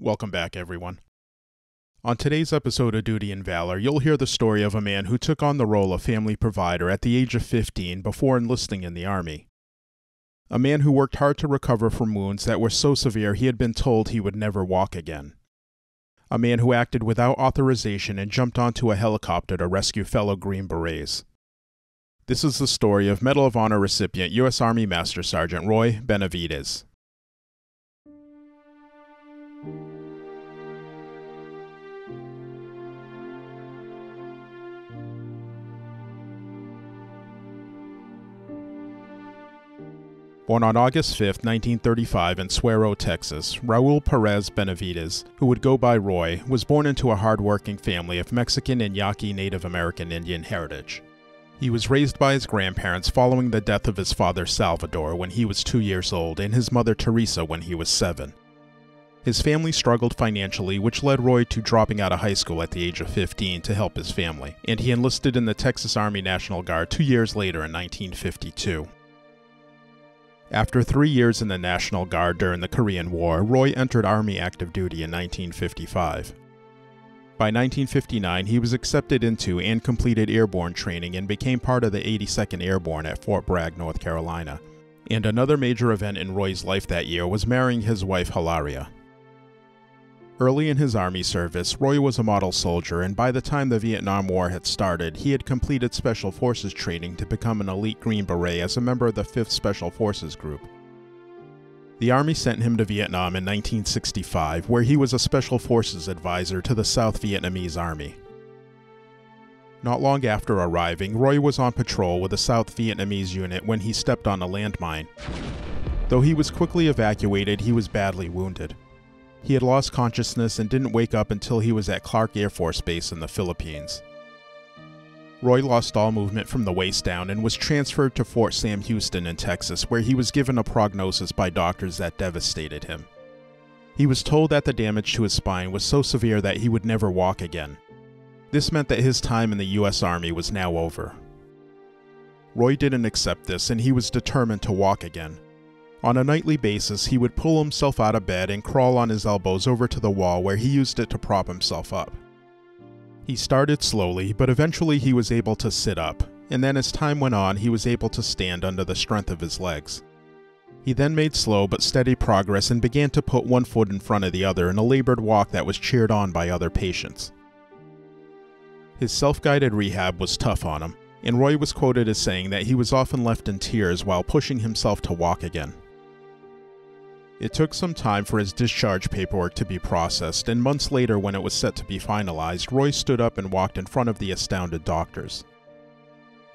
Welcome back, everyone. On today's episode of Duty and Valor, you'll hear the story of a man who took on the role of family provider at the age of 15 before enlisting in the Army. A man who worked hard to recover from wounds that were so severe he had been told he would never walk again. A man who acted without authorization and jumped onto a helicopter to rescue fellow Green Berets. This is the story of Medal of Honor recipient U.S. Army Master Sergeant Roy Benavidez. Born on August 5, 1935, in Cuero, Texas, Raul Perez Benavidez, who would go by Roy, was born into a hard-working family of Mexican and Yaqui Native American Indian heritage. He was raised by his grandparents following the death of his father Salvador when he was two years old and his mother Teresa when he was seven. His family struggled financially, which led Roy to dropping out of high school at the age of 15 to help his family, and he enlisted in the Texas Army National Guard two years later in 1952. After three years in the National Guard during the Korean War, Roy entered Army active duty in 1955. By 1959, he was accepted into and completed airborne training and became part of the 82nd Airborne at Fort Bragg, North Carolina. And another major event in Roy's life that year was marrying his wife Hilaria. Early in his Army service, Roy was a model soldier, and by the time the Vietnam War had started, he had completed Special Forces training to become an elite Green Beret as a member of the 5th Special Forces Group. The Army sent him to Vietnam in 1965, where he was a Special Forces advisor to the South Vietnamese Army. Not long after arriving, Roy was on patrol with a South Vietnamese unit when he stepped on a landmine. Though he was quickly evacuated, he was badly wounded. He had lost consciousness and didn't wake up until he was at Clark Air Force Base in the Philippines. Roy lost all movement from the waist down and was transferred to Fort Sam Houston in Texas, where he was given a prognosis by doctors that devastated him. He was told that the damage to his spine was so severe that he would never walk again. This meant that his time in the U.S. Army was now over. Roy didn't accept this and he was determined to walk again. On a nightly basis, he would pull himself out of bed and crawl on his elbows over to the wall where he used it to prop himself up. He started slowly, but eventually he was able to sit up, and then as time went on, he was able to stand under the strength of his legs. He then made slow but steady progress and began to put one foot in front of the other in a labored walk that was cheered on by other patients. His self guided rehab was tough on him, and Roy was quoted as saying that he was often left in tears while pushing himself to walk again. It took some time for his discharge paperwork to be processed, and months later, when it was set to be finalized, Roy stood up and walked in front of the astounded doctors.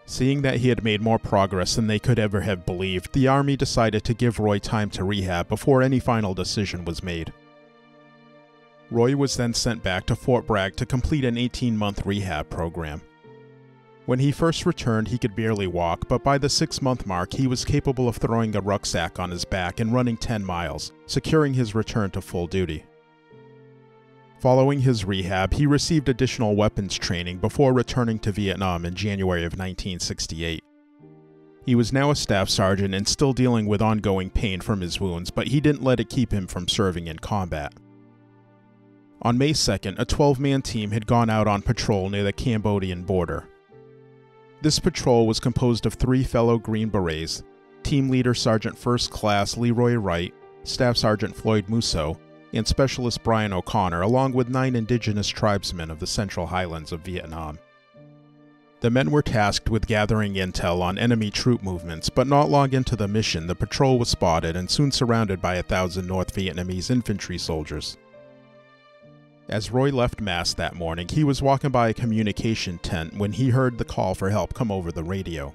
Seeing that he had made more progress than they could ever have believed, the Army decided to give Roy time to rehab before any final decision was made. Roy was then sent back to Fort Bragg to complete an 18 month rehab program. When he first returned, he could barely walk, but by the six month mark, he was capable of throwing a rucksack on his back and running 10 miles, securing his return to full duty. Following his rehab, he received additional weapons training before returning to Vietnam in January of 1968. He was now a staff sergeant and still dealing with ongoing pain from his wounds, but he didn't let it keep him from serving in combat. On May 2nd, a 12 man team had gone out on patrol near the Cambodian border. This patrol was composed of three fellow Green Berets Team Leader Sergeant First Class Leroy Wright, Staff Sergeant Floyd Mousseau, and Specialist Brian O'Connor, along with nine indigenous tribesmen of the Central Highlands of Vietnam. The men were tasked with gathering intel on enemy troop movements, but not long into the mission, the patrol was spotted and soon surrounded by a thousand North Vietnamese infantry soldiers. As Roy left Mass that morning, he was walking by a communication tent when he heard the call for help come over the radio.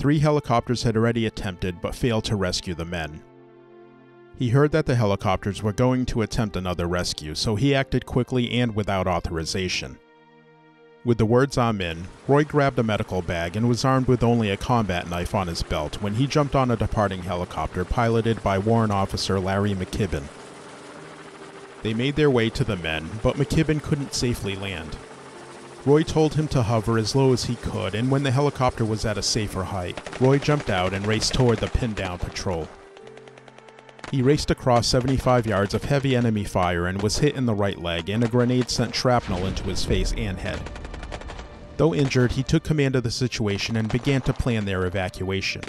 Three helicopters had already attempted but failed to rescue the men. He heard that the helicopters were going to attempt another rescue, so he acted quickly and without authorization. With the words I'm in, Roy grabbed a medical bag and was armed with only a combat knife on his belt when he jumped on a departing helicopter piloted by Warrant Officer Larry McKibben. They made their way to the men, but McKibben couldn't safely land. Roy told him to hover as low as he could, and when the helicopter was at a safer height, Roy jumped out and raced toward the pinned down patrol. He raced across 75 yards of heavy enemy fire and was hit in the right leg, and a grenade sent shrapnel into his face and head. Though injured, he took command of the situation and began to plan their evacuation.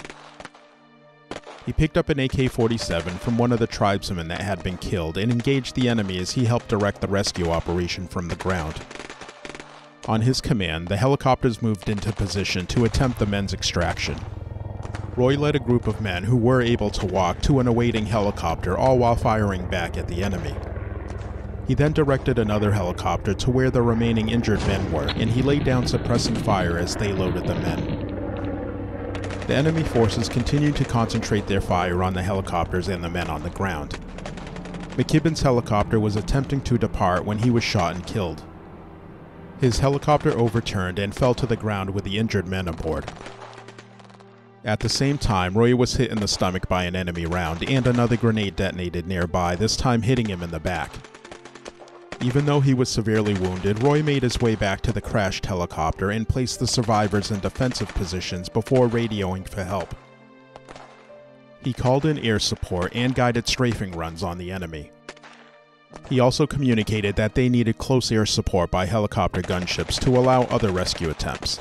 He picked up an AK 47 from one of the tribesmen that had been killed and engaged the enemy as he helped direct the rescue operation from the ground. On his command, the helicopters moved into position to attempt the men's extraction. Roy led a group of men who were able to walk to an awaiting helicopter, all while firing back at the enemy. He then directed another helicopter to where the remaining injured men were, and he laid down suppressing fire as they loaded the men. The enemy forces continued to concentrate their fire on the helicopters and the men on the ground. McKibben's helicopter was attempting to depart when he was shot and killed. His helicopter overturned and fell to the ground with the injured men aboard. At the same time, Roy was hit in the stomach by an enemy round, and another grenade detonated nearby, this time hitting him in the back. Even though he was severely wounded, Roy made his way back to the crashed helicopter and placed the survivors in defensive positions before radioing for help. He called in air support and guided strafing runs on the enemy. He also communicated that they needed close air support by helicopter gunships to allow other rescue attempts.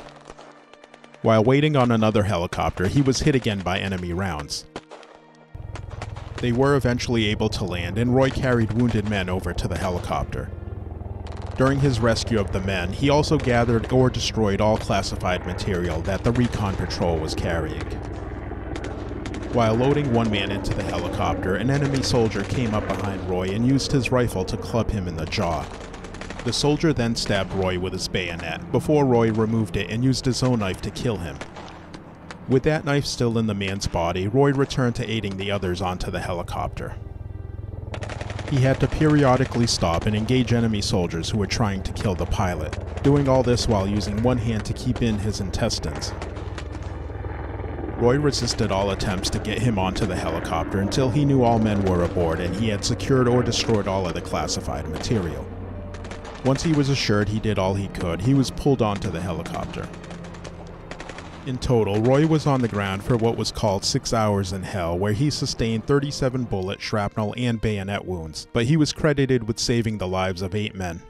While waiting on another helicopter, he was hit again by enemy rounds. They were eventually able to land, and Roy carried wounded men over to the helicopter. During his rescue of the men, he also gathered or destroyed all classified material that the recon patrol was carrying. While loading one man into the helicopter, an enemy soldier came up behind Roy and used his rifle to club him in the jaw. The soldier then stabbed Roy with his bayonet, before Roy removed it and used his own knife to kill him. With that knife still in the man's body, Roy returned to aiding the others onto the helicopter. He had to periodically stop and engage enemy soldiers who were trying to kill the pilot, doing all this while using one hand to keep in his intestines. Roy resisted all attempts to get him onto the helicopter until he knew all men were aboard and he had secured or destroyed all of the classified material. Once he was assured he did all he could, he was pulled onto the helicopter. In total, Roy was on the ground for what was called six hours in hell, where he sustained 37 bullet, shrapnel, and bayonet wounds, but he was credited with saving the lives of eight men.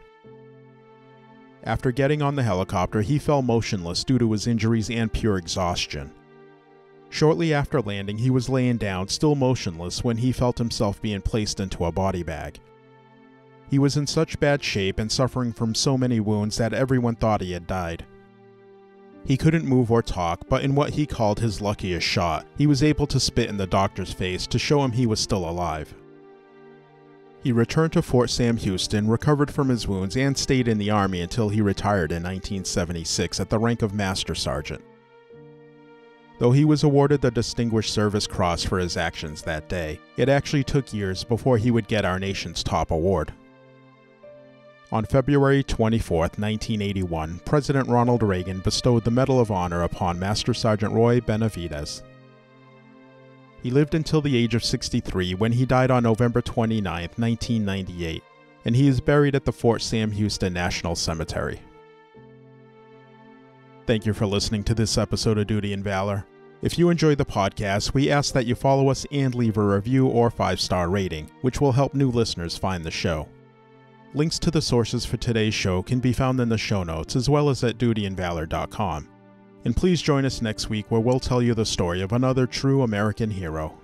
After getting on the helicopter, he fell motionless due to his injuries and pure exhaustion. Shortly after landing, he was laying down, still motionless, when he felt himself being placed into a body bag. He was in such bad shape and suffering from so many wounds that everyone thought he had died. He couldn't move or talk, but in what he called his luckiest shot, he was able to spit in the doctor's face to show him he was still alive. He returned to Fort Sam Houston, recovered from his wounds, and stayed in the Army until he retired in 1976 at the rank of Master Sergeant. Though he was awarded the Distinguished Service Cross for his actions that day, it actually took years before he would get our nation's top award. On February 24, 1981, President Ronald Reagan bestowed the Medal of Honor upon Master Sergeant Roy Benavidez. He lived until the age of 63 when he died on November 29, 1998, and he is buried at the Fort Sam Houston National Cemetery. Thank you for listening to this episode of Duty and Valor. If you enjoy the podcast, we ask that you follow us and leave a review or five star rating, which will help new listeners find the show. Links to the sources for today's show can be found in the show notes as well as at dutyandvalor.com. And please join us next week where we'll tell you the story of another true American hero.